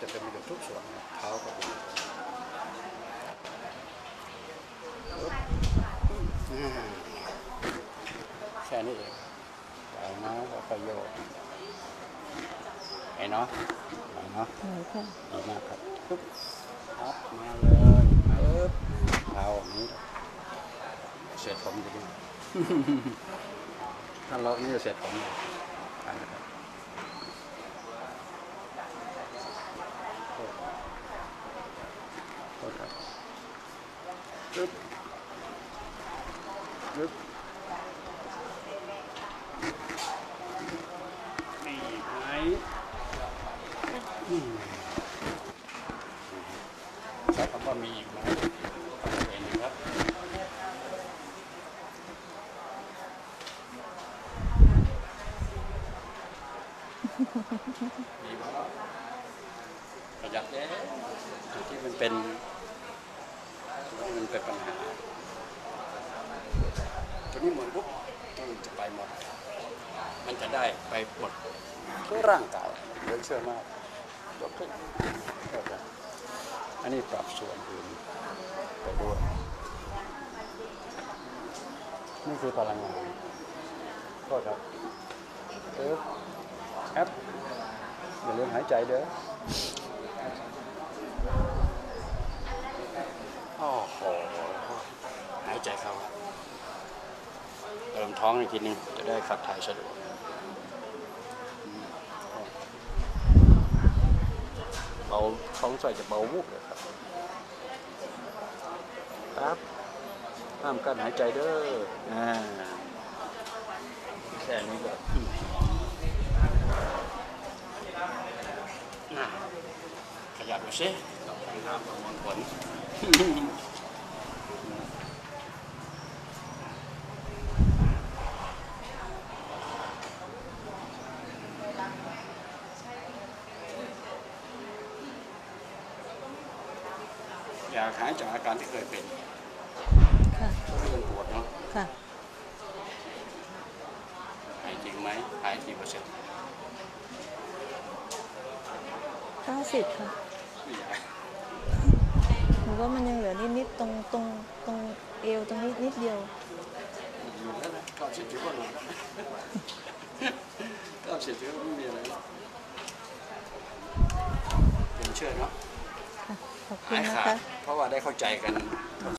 จะเป็นประโยชน์ทุกส่วนเท้าก็เป็นอ่าแค่นี้เองไหวนะแล้วก็โยกเห็นเนาะไหวเนาะดีมากครับปึ๊บครับมาเลยปึ๊บเอาอย่านี้เสร็จผมจะดูถ้าล็อกนี่จะเสร็จผมเลยไปนะครับโทษโทษครับ ปึ๊บปึ๊บนี่ไหมอืมใช้คำว่ามีอีกไหมเห็นครับมีไหมประหยัดแล้วจุดที่มันเป็น เป็นปัญหา ตัวนี้หมดปุ๊บตัวอื่นจะไปหมด มันจะได้ไปหมดทั้งร่างกายเหลือเชื่อมากยกขึ้นอันนี้ปรับส่วนอื่นไปด้วย นี่คือพลังงานโทษครับเออแอปอย่าลืมหายใจเด้อโอ้โหหายใจเข้าเติมท้องอีกทีหนึงจะได้ขับถ่ายสะดวกอืมเบาท้องใส่จะเบาวุบเลยครับครับห้ามกั้นหายใจเด้ออ่าแค่นี้ก็อืมน่าขยับดูสิน้ำประมวลผล อยากหายจากอาการที่เคยเป็นค่ะเรื่องปวดเนาะค่ะหายจริงไหมหายกี่เปอร์เซ็นต์เก้าสิบค่ะไม่อยากหนูว่ามันยังเหลือนิดๆตรงตรงตรงเอวตรงนี้นิดเดียวอยู่แล้วนะก็สิบถือว่าหนุนก็สิบถือว่าไม่มีอะไรเป็นเชื่อเนาะค่ะ ขอบคุณหายนะคะ เพราะว่าได้เข้าใจกัน